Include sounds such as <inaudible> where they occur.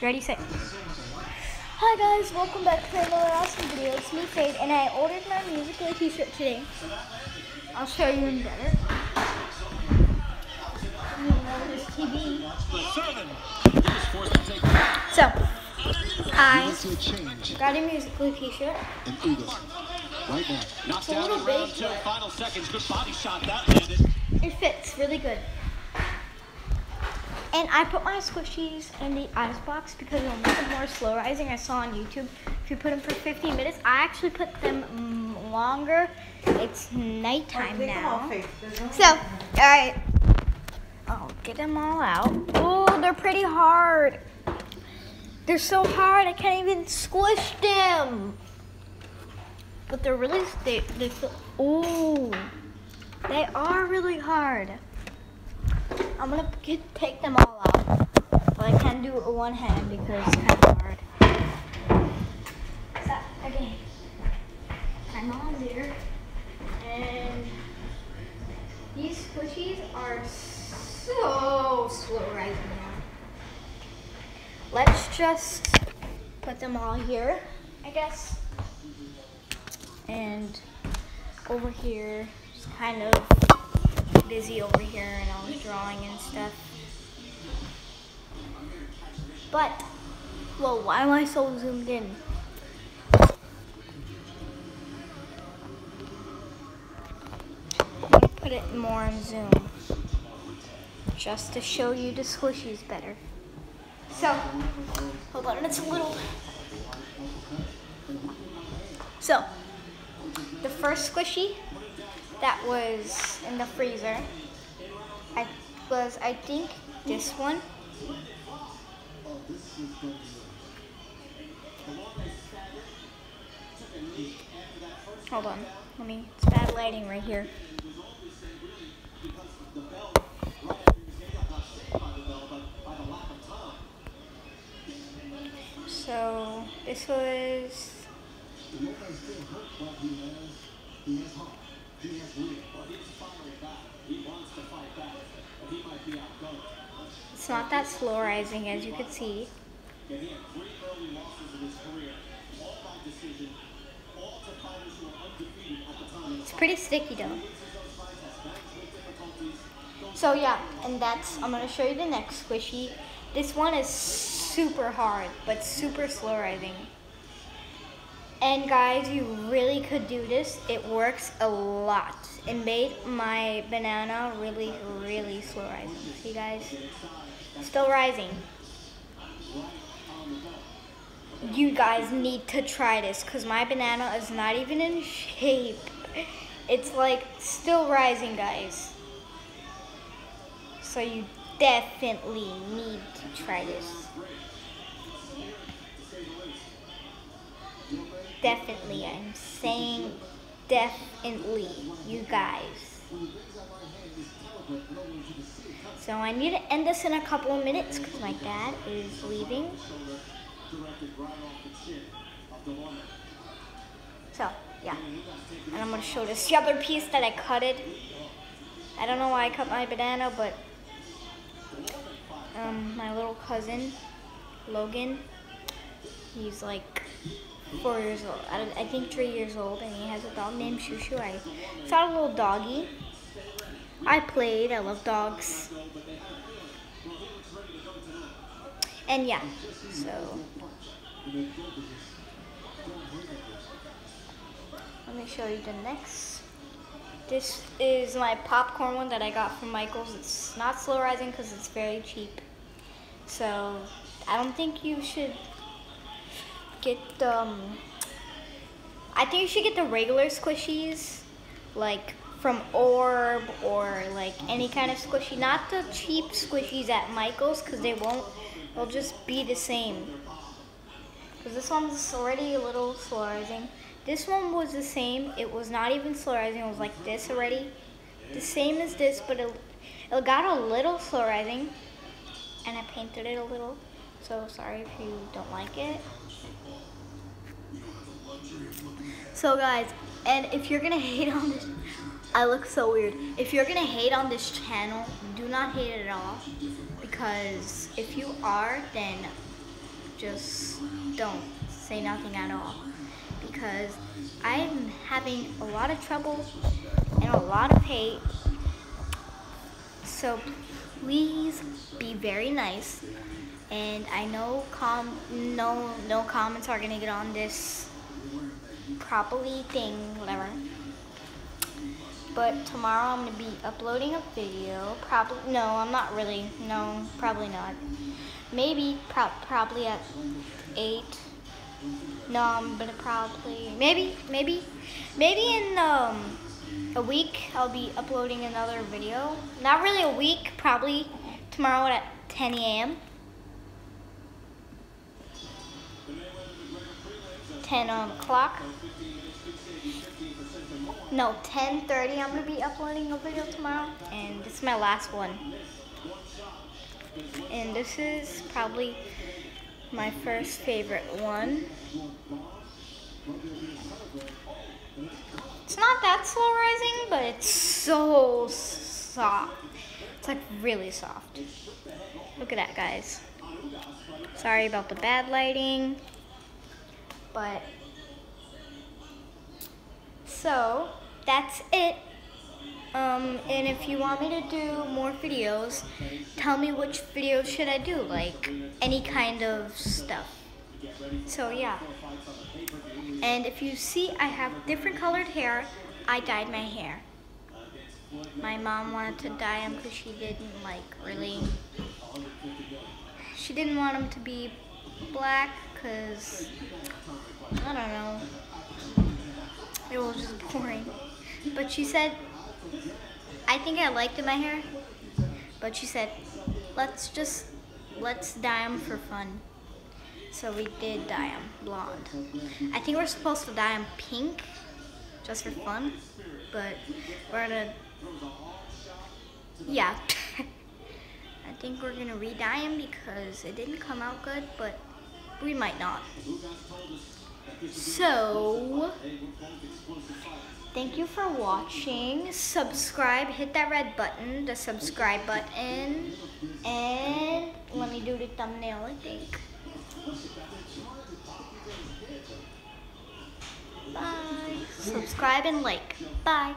Ready, set. Hi guys, welcome back to another awesome video. It's me, Faith, and I ordered my musical t-shirt today. I'll show you in better. You know, this TV. So, I Let's see a change got a musical t-shirt. right now. Knocks a down little around big, two, final seconds. Good body shot that landed. It fits really good. And I put my squishies in the ice box because it'll make them more slow rising. I saw on YouTube if you put them for 15 minutes. I actually put them longer. It's nighttime now. So, all right. I'll get them all out. Oh, they're pretty hard. They're so hard I can't even squish them. But they're really they they feel. Oh. They are really hard. I'm gonna get, take them all out, but I can't do it with one hand because it's kind of hard. So, okay, I'm on there, and these squishies are so slow right now. Let's just put them all here, I guess, and over here is kind of busy over here and all drawing and stuff. But, whoa, why am I so zoomed in? Put it more in zoom. Just to show you the squishies better. So, hold on, it's a little. So, the first squishy that was in the freezer. I was, I think, this one. Hold on, let me, it's bad lighting right here. So, this was It's not that slow rising as you can see. It's pretty sticky though. So yeah, and that's, I'm gonna show you the next squishy. This one is super hard, but super slow rising. And guys, you really could do this. It works a lot. It made my banana really, really slow rising. See guys? Still rising. You guys need to try this because my banana is not even in shape. It's like still rising, guys. So you definitely need to try this. Definitely, I'm saying definitely, you guys. So I need to end this in a couple of minutes because my dad is leaving. So, yeah. And I'm going to show this other piece that I cutted. I don't know why I cut my banana, but um, my little cousin, Logan, he's like four years old. I, I think three years old, and he has a dog named Shushu. I saw a little doggy. I played. I love dogs. And yeah, so let me show you the next. This is my popcorn one that I got from Michael's. It's not slow rising because it's very cheap. So I don't think you should get um. I think you should get the regular squishies, like from Orb or like any kind of squishy, not the cheap squishies at Michael's because they won't. They'll just be the same. Because this one's already a little slow rising. This one was the same. It was not even slow rising. It was like this already. The same as this, but it, it got a little slow rising. And I painted it a little. So sorry if you don't like it. So guys, and if you're gonna hate on this, I look so weird. If you're gonna hate on this channel, do not hate it at all. Because if you are, then just don't say nothing at all because I'm having a lot of trouble and a lot of hate. So please be very nice. And I know com no no comments are gonna get on this properly thing, whatever. But tomorrow I'm gonna be uploading a video. Probably no, I'm not really. No, probably not. Maybe pro probably at eight. No, I'm gonna probably maybe maybe maybe in um a week I'll be uploading another video. Not really a week, probably tomorrow at 10 a.m. 10 um, o'clock. No, 10.30 I'm going to be uploading a video tomorrow. And this is my last one. And this is probably my first favorite one. It's not that slow rising, but it's so soft. It's like really soft. Look at that, guys. Sorry about the bad lighting. But, so, that's it. Um, and if you want me to do more videos, tell me which videos should I do, like any kind of stuff. So yeah. And if you see I have different colored hair, I dyed my hair. My mom wanted to dye them because she didn't like really, she didn't want them to be black because, I don't know, it was just boring. But she said, I think I liked my hair, but she said, let's just, let's dye them for fun. So we did dye them blonde. I think we're supposed to dye them pink, just for fun, but we're gonna, yeah. <laughs> I think we're gonna re-dye them because it didn't come out good, but we might not. So, thank you for watching. Subscribe, hit that red button, the subscribe button, and let me do the thumbnail, I think. Bye. Subscribe and like. Bye.